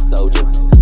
soldier.